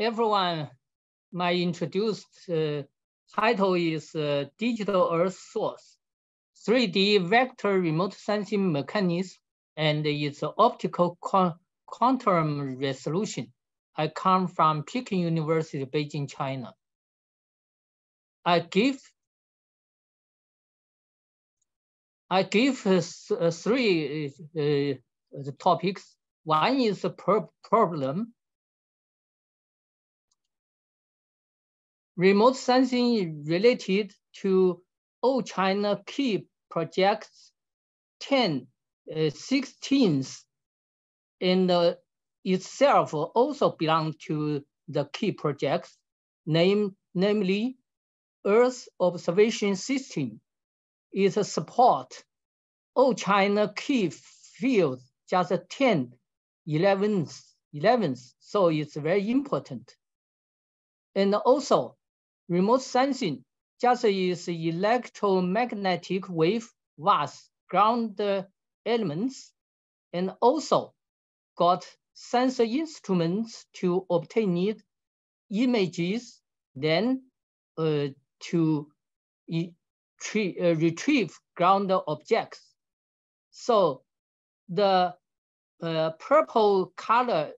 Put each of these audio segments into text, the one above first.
everyone, my introduced uh, title is uh, Digital Earth Source, 3D Vector Remote Sensing Mechanism and its optical quantum resolution. I come from Peking University, Beijing, China. I give I give uh, uh three uh, topics. One is a problem. Remote sensing related to all China key projects 10, uh, 16th in the itself also belong to the key projects, name, namely Earth Observation System It support all China key fields, just 10, 11th, 11th, so it's very important. And also remote sensing just is electromagnetic wave was ground elements and also got sensor instruments to obtain images, then uh, to uh, retrieve ground objects. So the uh, purple color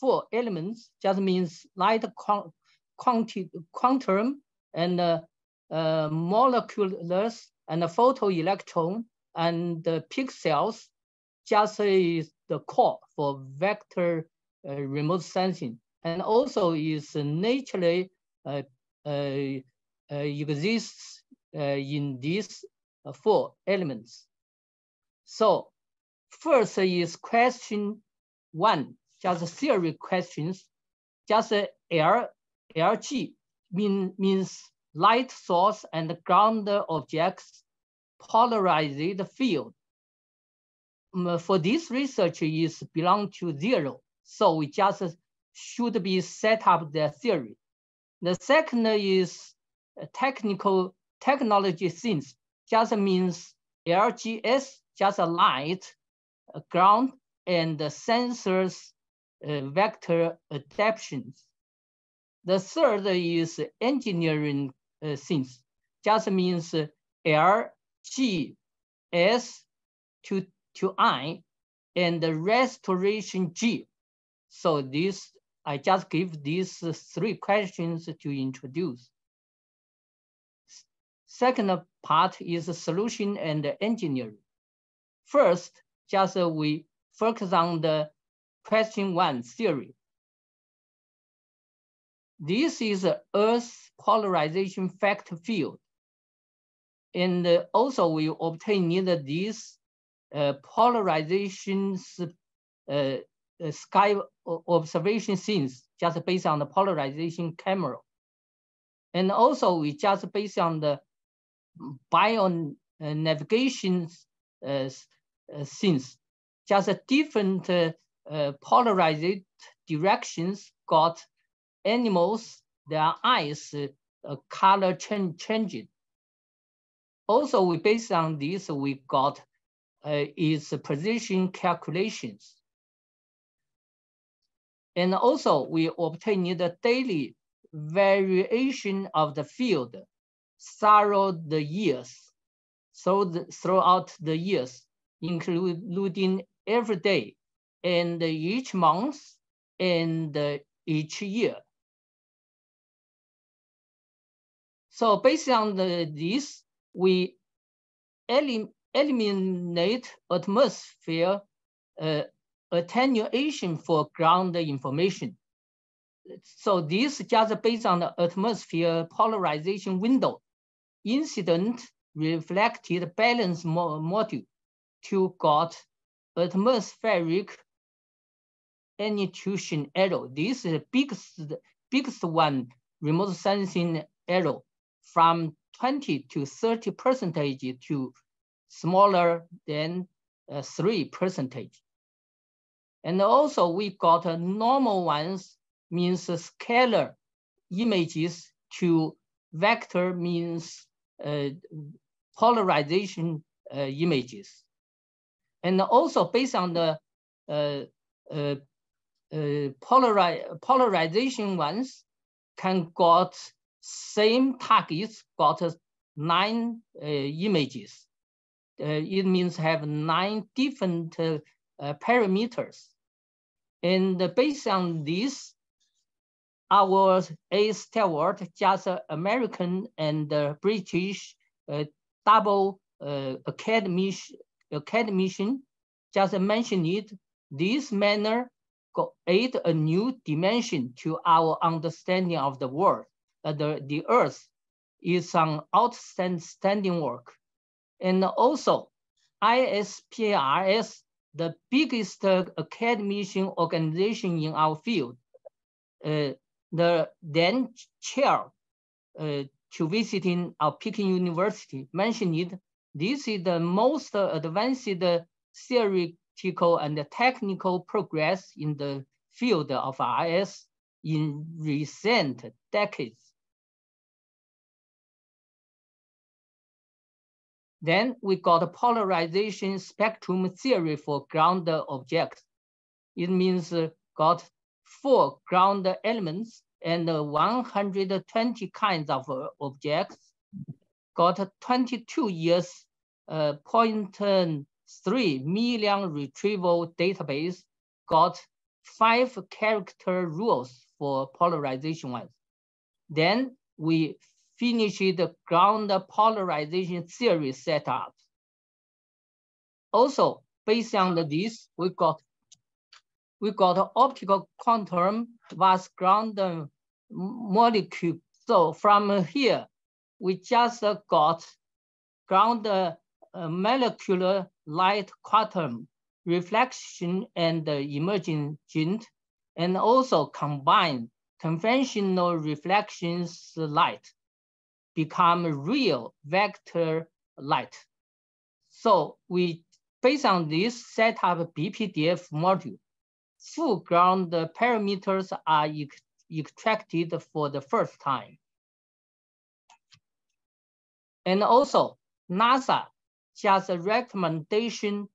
for elements just means light quantum and uh, uh, molecules and photoelectron and the pixels just is the core for vector uh, remote sensing and also is naturally uh, uh exists in these four elements. So first is question one, just theory questions, just L, LG mean, means light source and ground objects polarized field for this research is belong to zero. So we just should be set up the theory. The second is technical technology things, just means LGS, just a light, a ground, and the sensors uh, vector adaptations. The third is engineering uh, things, just means L, G, S to to I and the restoration G. So this, I just give these three questions to introduce. Second part is solution and engineering. First, just we focus on the question one theory. This is Earth polarization factor field. And also we obtain either these uh, polarizations uh, uh, sky observation scenes just based on the polarization camera. And also we just based on the bio uh, navigation uh, uh, scenes, just different polarized directions got animals, their eyes color change, changing. Also, we based on this, we got uh, is position calculations. And also we obtained the daily variation of the field throughout the years, so throughout the years, including every day and each month and each year. So based on the, this, we elim eliminate atmosphere uh, attenuation for ground information. So this just based on the atmosphere polarization window, incident reflected balance mo module to got atmospheric attenuation error. This is the biggest, biggest one remote sensing error from 20 to 30 percentage to smaller than uh, three percentage. And also we got uh, normal ones means scalar images to vector means uh, polarization uh, images. And also based on the uh, uh, uh, polari polarization ones can got same targets got nine uh, images. Uh, it means have nine different uh, uh, parameters. And based on this, our A stalwart, just American and British double academician, academician just mentioned it, this manner add a new dimension to our understanding of the world. The, the earth is an outstanding work. And also ISPRS, the biggest academician organization in our field, uh, the then chair uh, to visiting our Peking University mentioned. This is the most advanced theoretical and technical progress in the field of RS in recent decades. Then we got a polarization spectrum theory for ground objects. It means uh, got four ground elements and 120 kinds of uh, objects, got 22 years uh, 0.3 million retrieval database, got five character rules for polarization ones. Then we finished the ground polarization theory setup. Also, based on this, we got we got optical quantum vast ground molecule. So from here, we just got ground uh, molecular light quantum reflection and emergent, and also combine conventional reflections light become real vector light. So we, based on this, set up BPDF module. Full ground parameters are extracted for the first time. And also, NASA just a recommendation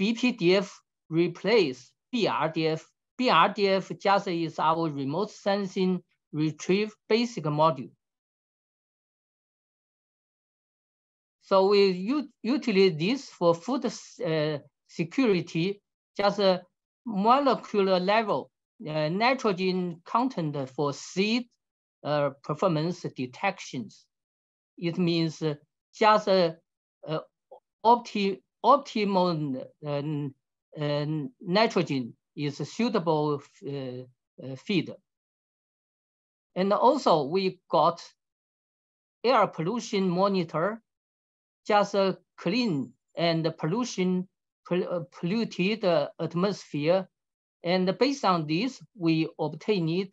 BPDF replace BRDF. BRDF just is our remote sensing retrieve basic module. So we utilize this for food uh, security, just a molecular level uh, nitrogen content for seed uh, performance detections. It means just a, a opti optimal uh, nitrogen is a suitable uh, feed. And also we got air pollution monitor just a clean and pollution uh, polluted atmosphere. And based on this, we obtained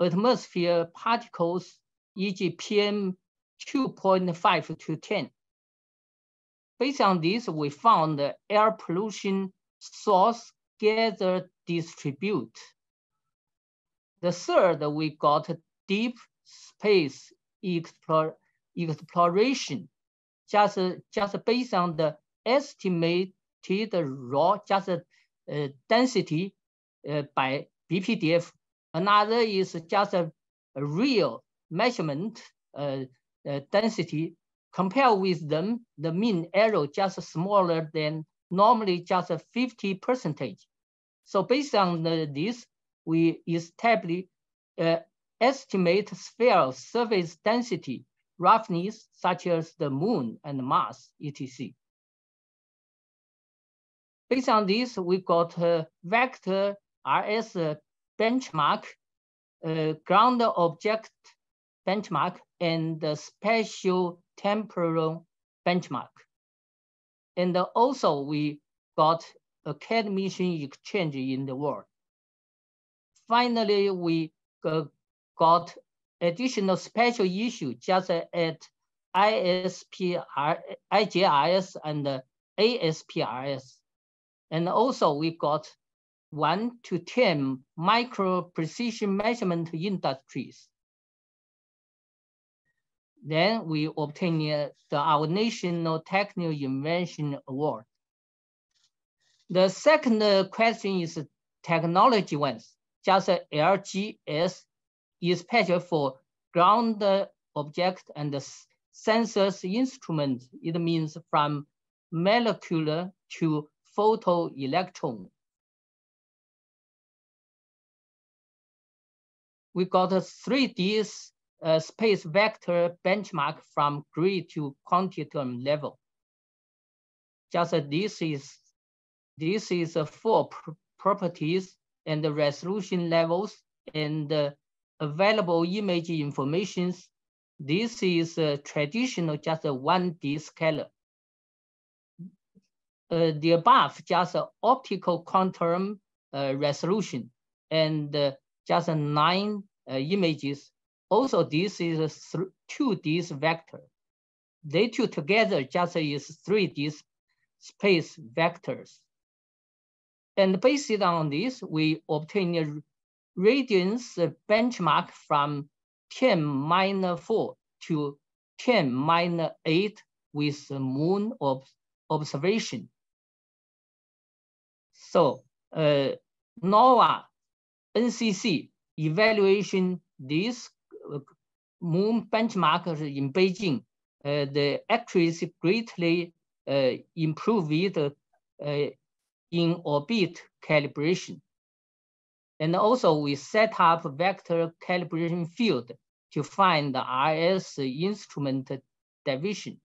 atmosphere particles, e.g. PM 2.5 to 10. Based on this, we found the air pollution source gather distribute. The third, we got deep space explore, exploration just, just based on the estimated raw just uh, density uh, by BPDF. Another is just a, real measurement uh, density. Compare with them, the mean error just smaller than normally just a 50 percentage. So based on the, this, we establish uh, estimate sphere surface density roughness such as the moon and Mars, etc. Based on this, we got a vector RS benchmark, ground object benchmark, and the spatial temporal benchmark. And also we got academician exchange in the world. Finally, we uh, got additional special issue just at ISPR, IJRS and ASPRS. And also we got one to 10 micro precision measurement industries. Then we obtained uh, the, our National Technical Invention Award. The second uh, question is technology ones, just LGS, especially for ground object and sensors instrument, it means from molecular to photoelectron. We got a 3D uh, space vector benchmark from grid to quantum level. Just uh, this is this is uh, four pr properties and the resolution levels and uh, available image informations. This is a traditional just a 1D scalar. Uh, the above just optical quantum uh, resolution and uh, just nine uh, images. Also, this is a 2D vector. They two together just is 3D space vectors. And based on this, we obtain a radiance benchmark from 10 minus 4 to 10 minus 8 with the moon ob observation. So uh, NOAA, NCC evaluation this uh, moon benchmark in Beijing, uh, the accuracy greatly uh, improved uh, in orbit calibration. And also we set up vector calibration field to find the RS instrument division.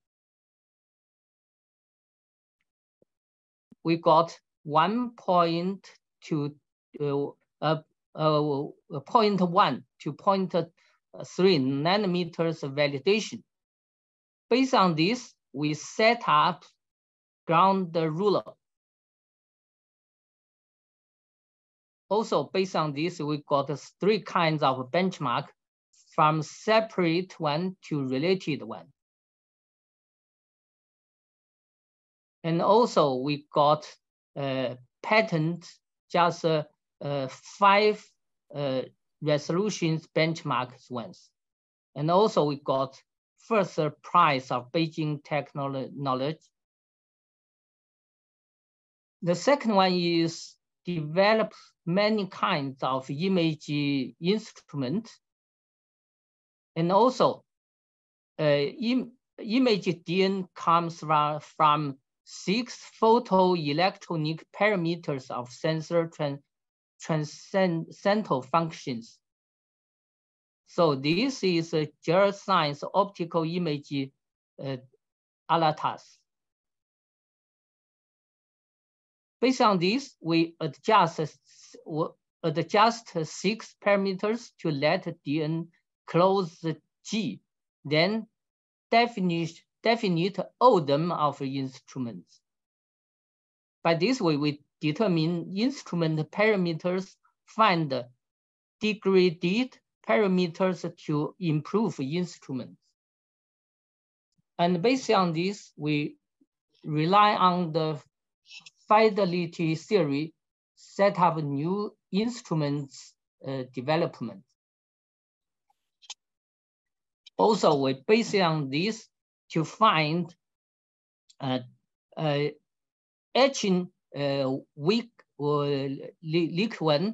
We got one point to uh, uh, uh, 0.1 to 0.3 nanometers validation. Based on this, we set up ground ruler. Also, based on this, we got three kinds of benchmark from separate one to related one. And also we got uh, patent just uh, uh, five resolutions benchmarks ones. And also we got first prize of Beijing technology. Knowledge. The second one is develop many kinds of image instruments. And also uh, Im image DN comes from, from six photoelectronic parameters of sensor trans transcendental functions. So this is a geoscience optical image uh, ALATAS. Based on this, we adjust, adjust six parameters to let DN close G, then definite, definite them of instruments. By this way, we determine instrument parameters, find degraded parameters to improve instruments. And based on this, we rely on the fidelity theory, set up new instruments uh, development. Also, we based on this to find uh, uh, etching uh, weak or liquid,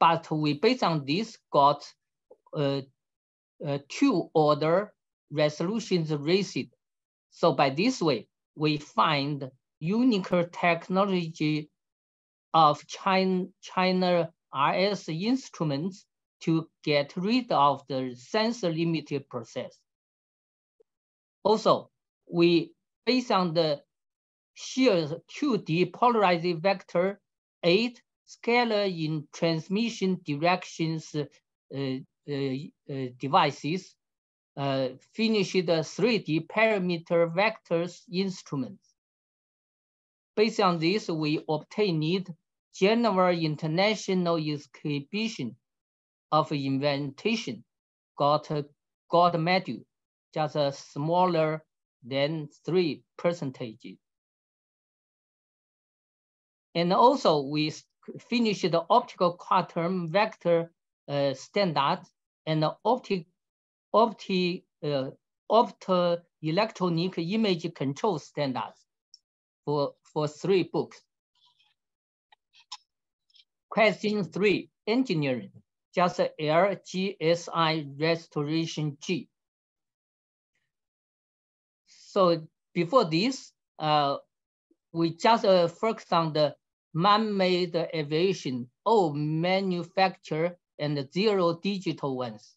but we based on this got uh, uh, two order resolutions raised. So by this way, we find unique technology of China, China RS instruments to get rid of the sensor limited process. Also, we, based on the shear 2D polarized vector 8 scalar in transmission directions uh, uh, uh, devices, uh, finished the 3D parameter vectors instruments. Based on this, we obtained general international exhibition of invention, got gold medal, just a smaller than three percentages. And also we finished the optical quantum vector uh, standard and the optic, opti, uh, image control standards for, for three books. Question three, engineering, just LGSI restoration G. So before this, uh, we just uh, focused on the man-made aviation, all manufacture and zero digital ones.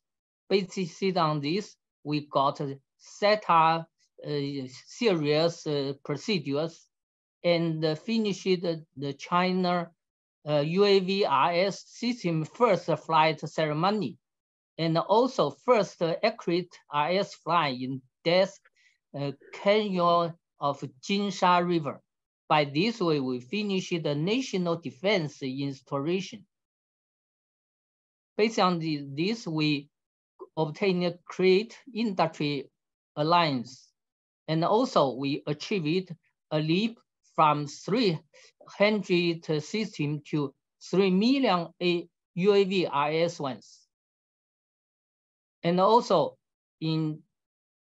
Based on this, we got set up uh, serious uh, procedures and finished the China uh, UAV RS system first flight ceremony, and also first accurate RS flight in Death uh, Canyon of Jinsha River. By this way, we finished the national defense installation. Based on the, this, we obtained great industry alliance. And also we achieved a leap from 300 system to 3 million UAV RS1s. And also in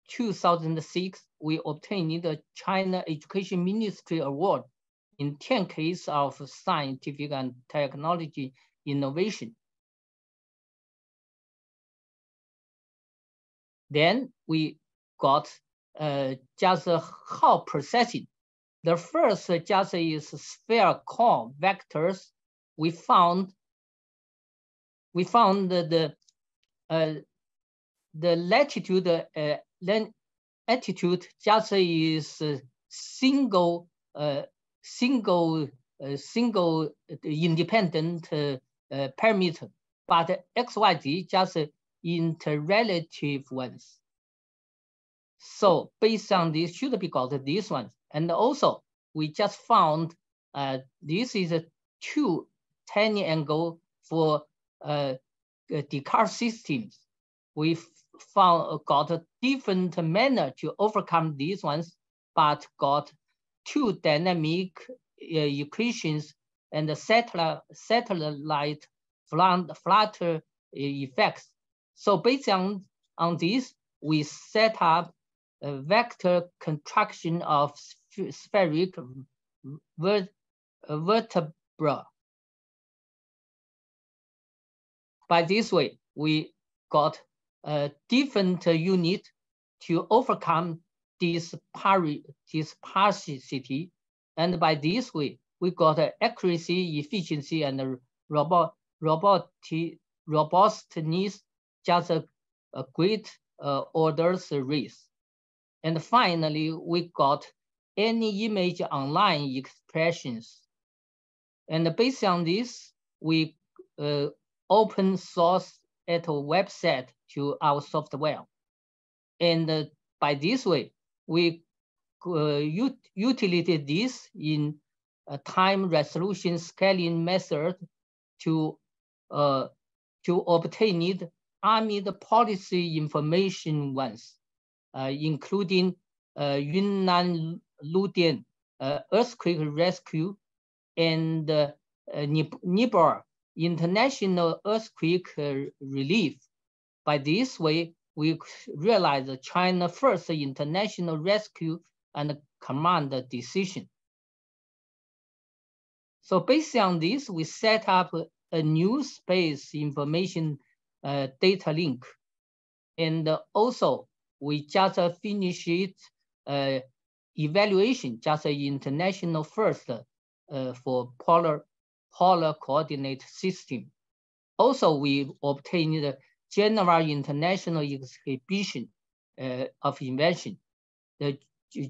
2006, we obtained the China Education Ministry Award in 10 cases of scientific and technology innovation. Then we got uh, just how processing. The first just is sphere core vectors. We found we found the uh, the latitude uh, attitude just is single uh, single uh, single independent uh, uh, parameter, but XYZ just interrelative ones. So based on this, should be got this one. And also, we just found uh, this is a two tiny angle for uh, Descartes systems. We found got a different manner to overcome these ones, but got two dynamic uh, equations and the satellite, satellite flutter uh, effects. So based on, on this, we set up a vector contraction of spheric vert vertebra. By this way, we got a different unit to overcome this, pari this sparsity. And by this way, we got accuracy, efficiency, and robot, roboti, robustness, just a, a great uh, orders race. And finally, we got any image online expressions. And based on this, we uh, open source at a website to our software. And uh, by this way, we uh, utilized this in a time resolution scaling method to uh, to obtain Army the policy information once. Uh, including uh, Yunnan Ludian uh, earthquake rescue and Nepal international earthquake relief. By this way, we realize China first international rescue and command decision. So based on this, we set up a new space information uh, data link. And also we just finished uh, evaluation, just an international first uh, for polar, polar coordinate system. Also, we obtained the general international exhibition uh, of invention. The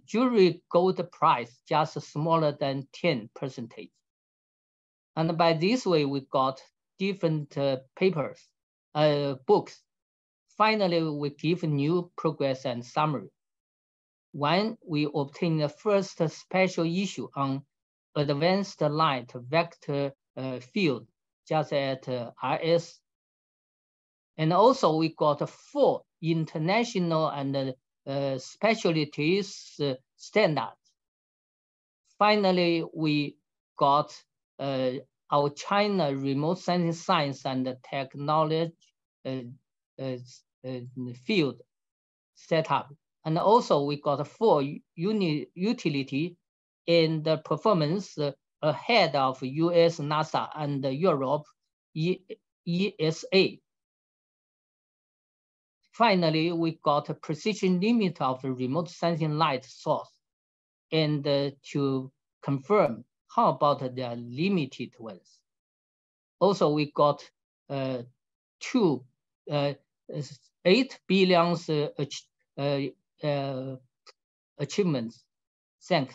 jury gold prize just smaller than 10 percentage. And by this way, we got different uh, papers, uh, books Finally, we give new progress and summary. When we obtain the first special issue on advanced light vector uh, field, just at uh, RS. And also we got four international and uh, specialties uh, standards. Finally, we got uh, our China remote sensing science and technology uh, uh, field setup. And also we got full uni utility in the performance ahead of US, NASA, and Europe ESA. Finally, we got a precision limit of the remote sensing light source and uh, to confirm how about the limited ones. Also, we got uh, two, uh, eight billions uh, uh, uh, Uh, achievements. Thanks